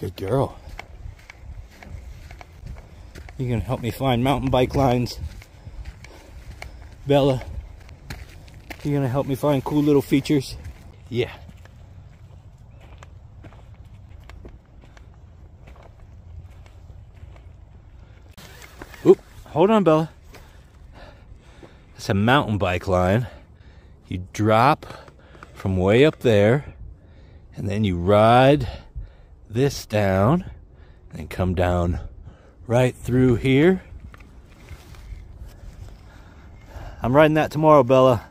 Good girl. You gonna help me find mountain bike lines? Bella, you gonna help me find cool little features? Yeah. Oop, hold on, Bella. It's a mountain bike line. You drop from way up there, and then you ride this down, and come down right through here. I'm riding that tomorrow, Bella.